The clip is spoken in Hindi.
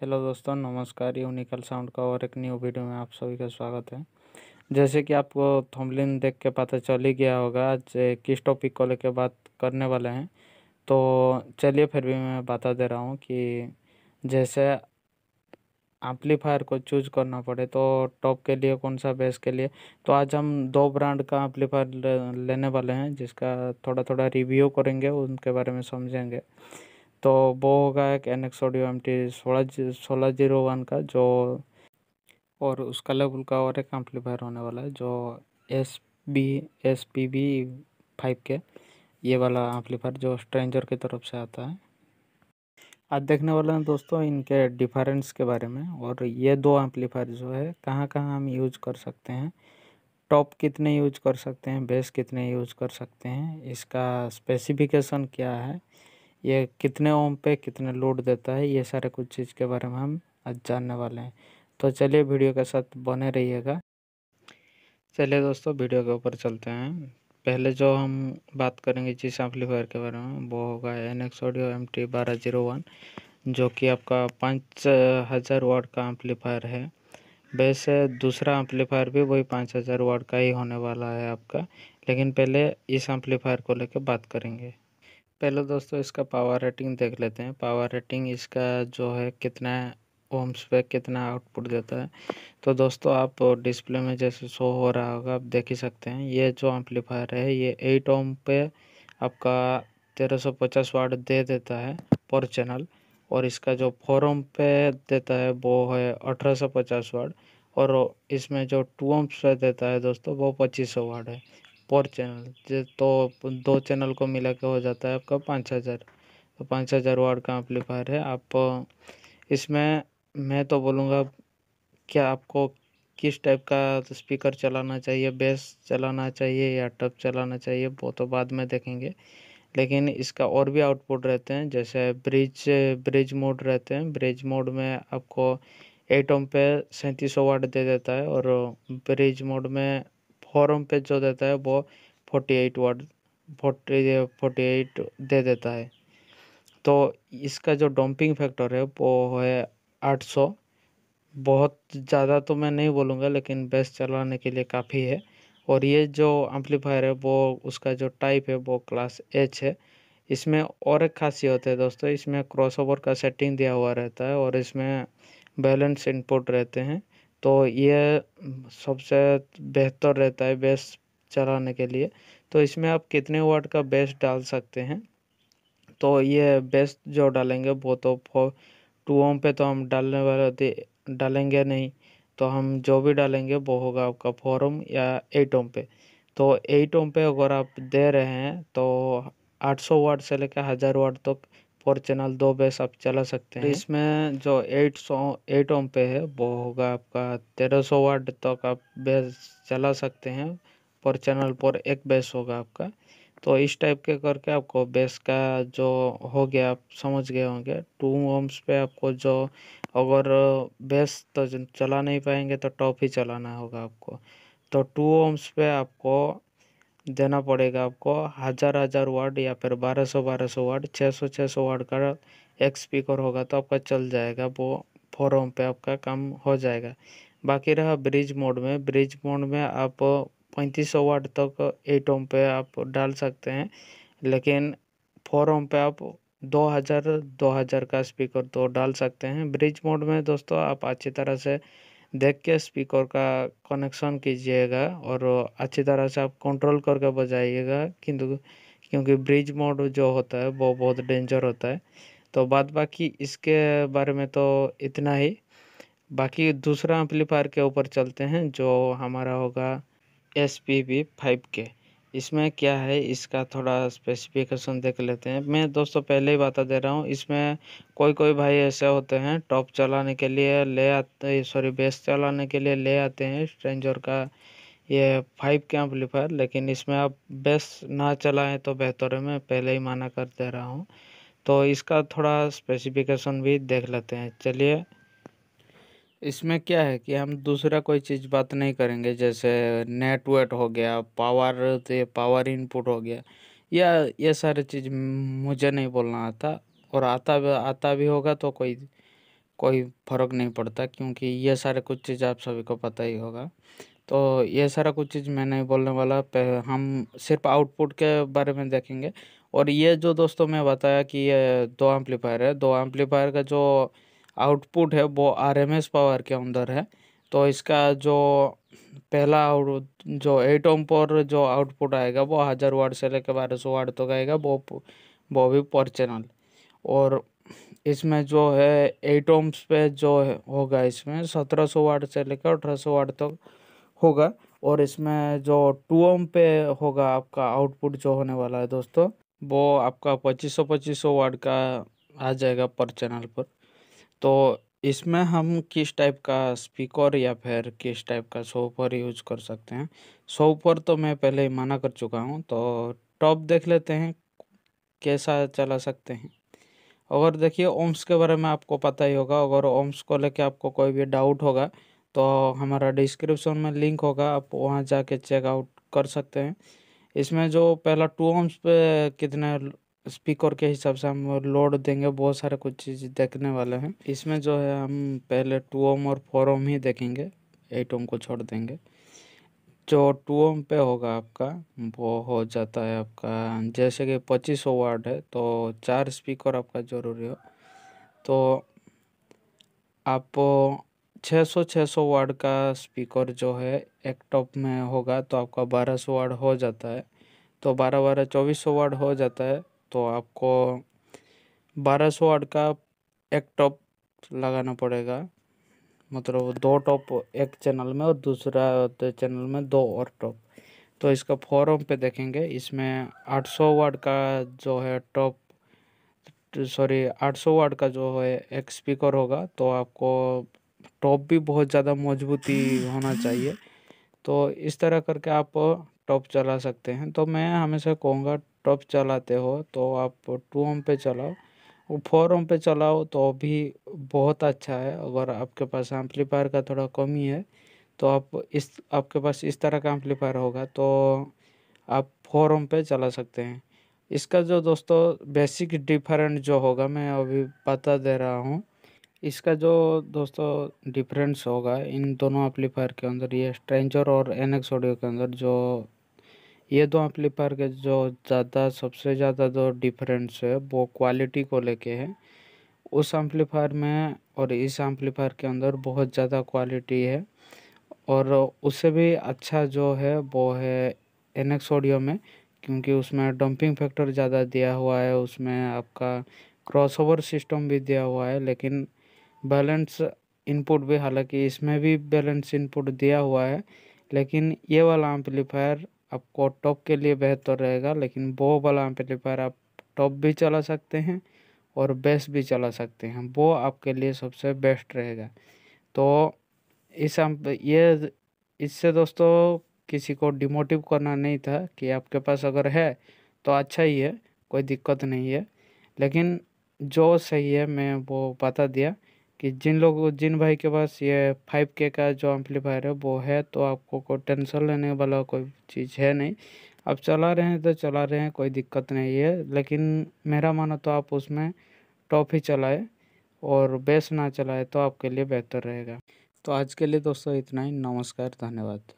हेलो दोस्तों, नमस्कार। यूनिकल साउंड का और एक न्यू वीडियो में आप सभी का स्वागत है। जैसे कि आपको थंबनेल देख के पता चल ही गया होगा, आज किस टॉपिक को लेकर बात करने वाले हैं। तो चलिए फिर भी मैं बता दे रहा हूँ कि जैसे एम्पलीफायर को चूज़ करना पड़े तो टॉप के लिए कौन सा बेस के लिए? तो आज हम दो ब्रांड का एम्पलीफायर लेने वाले हैं, जिसका थोड़ा थोड़ा रिव्यू करेंगे, उनके बारे में समझेंगे। तो वो होगा एक N X audio M T सोलह सोलह ज़ीरो वन का जो और उसका लेवल का और एक एम्पलीफायर होने वाला है, जो S B S P B five K, ये वाला एम्पलीफायर जो स्ट्रेंजर की तरफ़ से आता है। आज देखने वाले हैं दोस्तों इनके डिफरेंस के बारे में और ये दो एम्पलीफायर जो है, कहाँ कहाँ हम यूज़ कर सकते हैं टॉप कितने यूज़ कर सकते हैं बेस कितने यूज़ कर सकते हैं, इसका स्पेसिफिकेशन क्या है ये कितने ओम पे कितने लोड देता है, ये सारे कुछ चीज़ के बारे में हम आज जानने वाले हैं। तो चलिए वीडियो के साथ बने रहिएगा। चलिए दोस्तों, वीडियो के ऊपर चलते हैं। पहले जो हम बात करेंगे जिस एम्पलीफायर के बारे में, वो होगा N X audio M T बारह ज़ीरो वन, जो कि आपका पाँच हज़ार वाट का एम्पलीफायर है। वैसे दूसरा एम्पलीफायर भी वही पाँच हज़ार वाट का ही होने वाला है आपका, लेकिन पहले इस एम्पलीफायर को लेकर बात करेंगे। पहले दोस्तों इसका पावर रेटिंग देख लेते हैं। पावर रेटिंग इसका जो है कितना ओम्स पे कितना आउटपुट देता है। तो दोस्तों आप डिस्प्ले में जैसे शो हो रहा होगा, आप देख ही सकते हैं। ये जो एम्पलीफायर है, ये एट ओम पे आपका तेरह सौ पचास वाट दे देता है पर चैनल और इसका जो फोर ओम पे देता है, वो है अठारह सौ पचास वाट और इसमें जो टू ओम्स पे देता है दोस्तों, वो पच्चीस सौ वाट है। पर चैनल तो दो चैनल को मिला के हो जाता है आपका पाँच हज़ार। तो पाँच हज़ार वाट का एम्पलीफायर है। आप, इसमें मैं तो बोलूँगा, क्या आपको किस टाइप का स्पीकर चलाना चाहिए बेस चलाना चाहिए या टप चलाना चाहिए, वो तो बाद में देखेंगे। लेकिन इसका और भी आउटपुट रहते हैं, जैसे ब्रिज ब्रिज मोड रहते हैं। ब्रिज मोड में आपको एट ओम पे सैंतीस सौ वाट दे देता है और ब्रिज मोड में फॉरम पे जो देता है वो forty eight word forty forty eight दे देता है। तो इसका जो डंपिंग फैक्टर है वो है आठ सौ। बहुत ज़्यादा तो मैं नहीं बोलूँगा, लेकिन बेस चलाने के लिए काफ़ी है। और ये जो एम्पलीफायर है वो, उसका जो टाइप है वो क्लास एच है। इसमें और एक खासियत है दोस्तों, इसमें क्रॉसओवर का सेटिंग दिया हुआ रहता है और इसमें बैलेंस इनपुट रहते हैं। तो ये सबसे बेहतर रहता है बेस चलाने के लिए। तो इसमें आप कितने वाट का बेस डाल सकते हैं? तो ये बेस जो डालेंगे वो तो टू ओम पे तो हम डालने वाले डालेंगे नहीं। तो हम जो भी डालेंगे वो होगा आपका फोर ओम या एट ओम पे। तो एट ओम पे अगर आप दे रहे हैं तो 800 वाट से लेकर हज़ार वाट तक तो फोर चैनल दो बेस आप चला सकते हैं। इसमें जो एट सौ एट ओम पे है, वो होगा आपका तेरह सौ वाट तक आप बेस चला सकते हैं। पर चैनल पर एक बेस होगा आपका। तो इस टाइप के करके आपको बेस का जो हो गया, आप समझ गए होंगे। टू ओम्स पे आपको जो अगर बेस तो चला नहीं पाएँगे तो टॉप ही चलाना होगा आपको। तो टू ओम्स पे आपको देना पड़ेगा आपको। हज़ार हज़ार वाट या फिर बारह सौ बारह सौ वाट छः सौ छः सौ वाट का एक स्पीकर होगा तो आपका चल जाएगा। वो फोर ओम पे आपका काम हो जाएगा। बाकी रहा ब्रिज मोड में। ब्रिज मोड में आप पैंतीस सौ वाट तक एट ओम पे आप डाल सकते हैं। लेकिन फोर ओम पे आप दो हज़ार दो हज़ार का स्पीकर तो डाल सकते हैं। ब्रिज मोड में दोस्तों आप अच्छी तरह से देख के स्पीकर का कनेक्शन कीजिएगा और अच्छी तरह से आप कंट्रोल करके बजाइएगा। किंतु, क्योंकि ब्रिज मोड जो होता है, वो बहुत डेंजर होता है। तो बाद बाकी इसके बारे में तो इतना ही। बाकी दूसरा एम्पलीफायर के ऊपर चलते हैं, जो हमारा होगा एस पी फाइव के इसमें क्या है? इसका थोड़ा स्पेसिफिकेशन देख लेते हैं। मैं दोस्तों, पहले ही बता दे रहा हूँ, इसमें कोई कोई भाई ऐसे होते हैं, टॉप चलाने के लिए ले आते सॉरी बेस चलाने के लिए ले आते हैं। स्ट्रेंजर का ये फाइव के एम्पलीफायर लेकिन इसमें आप बेस ना चलाएँ तो बेहतर है, मैं पहले ही माना कर दे रहा हूँ। तो इसका थोड़ा स्पेसिफिकेशन भी देख लेते हैं। चलिए इसमें क्या है कि हम दूसरा कोई चीज़ बात नहीं करेंगे, जैसे नेट वेट हो गया, पावर तो पावर इनपुट हो गया, या ये सारे चीज़ मुझे नहीं बोलना आता, और आता भी आता भी होगा तो कोई कोई फ़र्क नहीं पड़ता, क्योंकि ये सारे कुछ चीज़ आप सभी को पता ही होगा। तो ये सारा कुछ चीज़ मैं नहीं बोलने वाला हम सिर्फ़ आउटपुट के बारे में देखेंगे। और ये जो दोस्तों मैं बताया कि ये दो एम्पलीफायर है, दो एम्पलीफायर का जो आउटपुट है, वो आर एम एस पावर के अंदर है। तो इसका जो पहला जो एट ओम पर जो आउटपुट आएगा, वो हज़ार वाट से लेकर बारह सौ वाट तक आएगा, वो वो भी पर चैनल और इसमें जो है एट ओम्स पे जो होगा इसमें सत्रह सौ वाट से लेकर अठारह सौ वाट तक होगा। और इसमें जो टू ओम पे होगा आपका आउटपुट जो होने वाला है दोस्तों, वो आपका पच्चीस सौ पच्चीस सौ वाट का आ जाएगा पर चैनल पर। तो इसमें हम किस टाइप का स्पीकर या फिर किस टाइप का सोपर यूज़ कर सकते हैं? सोपर तो मैं पहले ही मना कर चुका हूँ तो टॉप देख लेते हैं, कैसा चला सकते हैं। अगर देखिए ओम्स के बारे में आपको पता ही होगा, अगर ओम्स को लेके आपको कोई भी डाउट होगा तो हमारा डिस्क्रिप्शन में लिंक होगा, आप वहाँ जाके चेकआउट कर सकते हैं। इसमें जो पहला टू ओम्स पे कितने स्पीकर के हिसाब से हम लोड देंगे, बहुत सारे कुछ चीज़ देखने वाले हैं। इसमें जो है, हम पहले टू ओम और फोर ओम ही देखेंगे एट ओम को छोड़ देंगे। जो टू ओम पे होगा आपका, वो हो जाता है आपका, जैसे कि पच्चीस सौ वाट है तो चार स्पीकर आपका ज़रूरी हो। तो आप छः सौ छः सौ वाट का स्पीकर जो है, एक टॉप में होगा तो आपका बारह सौ वाट हो जाता है। तो बारह बारह, चौबीस सौ वाट हो जाता है। तो आपको बारह सौ वाट का एक टॉप लगाना पड़ेगा। मतलब दो टॉप एक चैनल में और दूसरा चैनल में दो और टॉप। तो इसका फॉरम पे देखेंगे। इसमें 800 वाट का जो है टॉप, सॉरी 800 वाट का जो है एक स्पीकर होगा तो आपको टॉप भी बहुत ज़्यादा मजबूती होना चाहिए। तो इस तरह करके आप टॉप चला सकते हैं। तो मैं हमेशा कहूँगा टॉप चलाते हो तो आप टू ओम पे चलाओ। फोर ओम पे चलाओ तो भी बहुत अच्छा है। अगर आपके पास एम्पलीफायर का थोड़ा कमी है तो आप इस, आपके पास इस तरह का एम्पलीफायर होगा तो आप फोर ओम पे चला सकते हैं। इसका जो दोस्तों बेसिक डिफरेंट जो होगा, मैं अभी बता दे रहा हूँ। इसका जो दोस्तों डिफरेंस होगा, इन दोनों एम्पलीफायर के अंदर, ये स्ट्रेंजर और एन एक्स ऑडियो के अंदर जो ये दो एम्पलीफायर के जो ज़्यादा, सबसे ज़्यादा जो डिफरेंस है, वो क्वालिटी को लेके है। उस एम्पलीफायर में और इस एम्पलीफायर के अंदर बहुत ज़्यादा क्वालिटी है। और उससे भी अच्छा जो है, वो है एक्स ऑडियो में, क्योंकि उसमें डंपिंग फैक्टर ज़्यादा दिया हुआ है, उसमें आपका क्रॉसओवर सिस्टम भी दिया हुआ है, लेकिन बैलेंस इनपुट भी, हालाँकि इसमें भी बैलेंस इनपुट दिया हुआ है, लेकिन ये वाला एम्पलीफायर आपको टॉप के लिए बेहतर रहेगा, लेकिन बो वाला एम्पलीफायर आप टॉप भी चला सकते हैं और बेस भी चला सकते हैं। वो आपके लिए सबसे बेस्ट रहेगा। तो इस ये, इससे दोस्तों किसी को डिमोटिव करना नहीं था कि आपके पास अगर है तो अच्छा ही है, कोई दिक्कत नहीं है। लेकिन जो सही है, मैं वो बता दिया। कि जिन लोग, जिन भाई के पास ये फाइव के का जो एम्पलीफायर है, वो है तो आपको कोई टेंशन लेने वाला कोई चीज़ है नहीं। आप चला रहे हैं तो चला रहे हैं, कोई दिक्कत नहीं है। लेकिन मेरा मानो तो आप उसमें टॉप ही चलाए और बेस ना चलाए तो आपके लिए बेहतर रहेगा। तो आज के लिए दोस्तों इतना ही। नमस्कार, धन्यवाद।